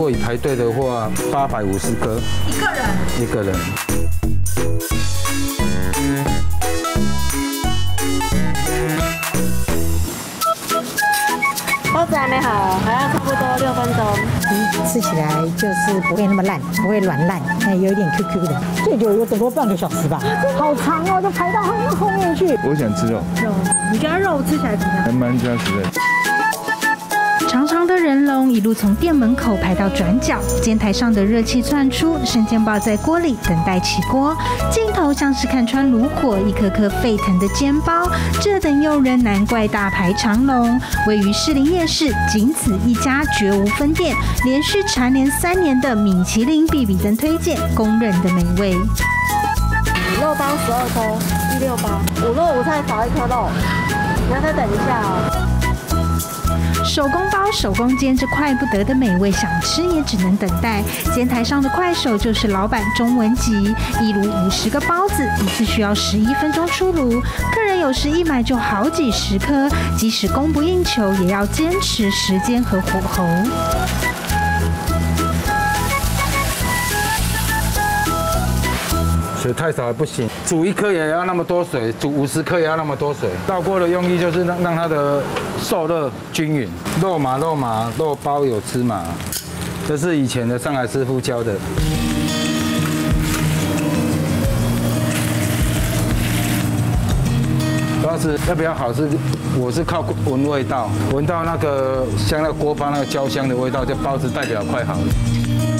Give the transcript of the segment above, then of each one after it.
如果以排队的话，八百五十颗。一个人？一个人。包子还没好，还要差不多六分钟。吃起来就是不会那么烂，不会软烂，哎，有一点 Q Q 的。最久有等多半个小时吧，好长哦，都排到很后面去。我想吃肉，肉，你觉得肉吃起来怎么样？还蛮扎实的。长长的人龙一路从店门口排到转角，煎台上的热气窜出，生煎包在锅里等待起锅。镜头像是看穿炉火，一颗颗沸腾的煎包，这等诱人，难怪大排长龙。位于士林夜市，仅此一家，绝无分店，连续蝉联三年的米其林必比登推荐，公认的美味。五肉包十二颗，一六八，五肉五菜少一颗肉，你要再等一下哦。手工包、手工煎，这快不得的美味，想吃也只能等待。煎台上的快手就是老板钟文吉，一炉五十个包子，一次需要十一分钟出炉。客人有时一买就好几十颗，即使供不应求，也要坚持时间和火候。水太少也不行，煮一颗也要那么多水，煮五十颗也要那么多水。倒锅的用意就是让让它的受热均匀，肉麻肉麻，肉包有芝麻，这是以前的上海师傅教的。主要是要比较好是，我是靠闻味道，闻到那个像那锅巴那个焦香的味道，就包子代表快好了。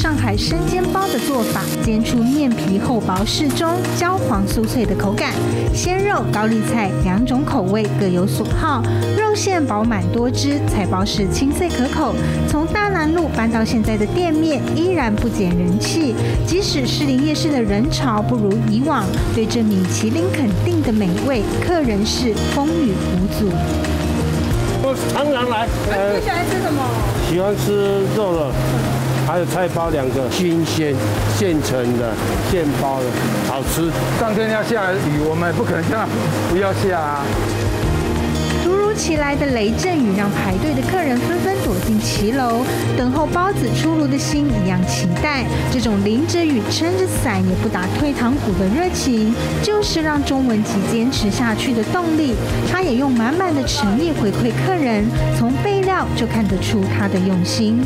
上海生煎包的做法，煎出面皮厚薄适中、焦黄酥脆的口感。鲜肉、高丽菜两种口味各有所好，肉馅饱满多汁，菜包是清脆可口。从大南路搬到现在的店面，依然不减人气。即使士林夜市的人潮不如以往，对这米其林肯定的美味，客人是风雨无阻。我常常来。你喜欢吃什么？喜欢吃肉的。还有菜包两个，新鲜现成的现包的，好吃。上天要下雨，我们不可能下不要下啊！突如其来的雷阵雨让排队的客人纷纷躲进骑楼，等候包子出炉的心一样期待。这种淋着雨撑着伞也不打退堂鼓的热情，就是让钟文吉坚持下去的动力。他也用满满的诚意回馈客人，从备料就看得出他的用心。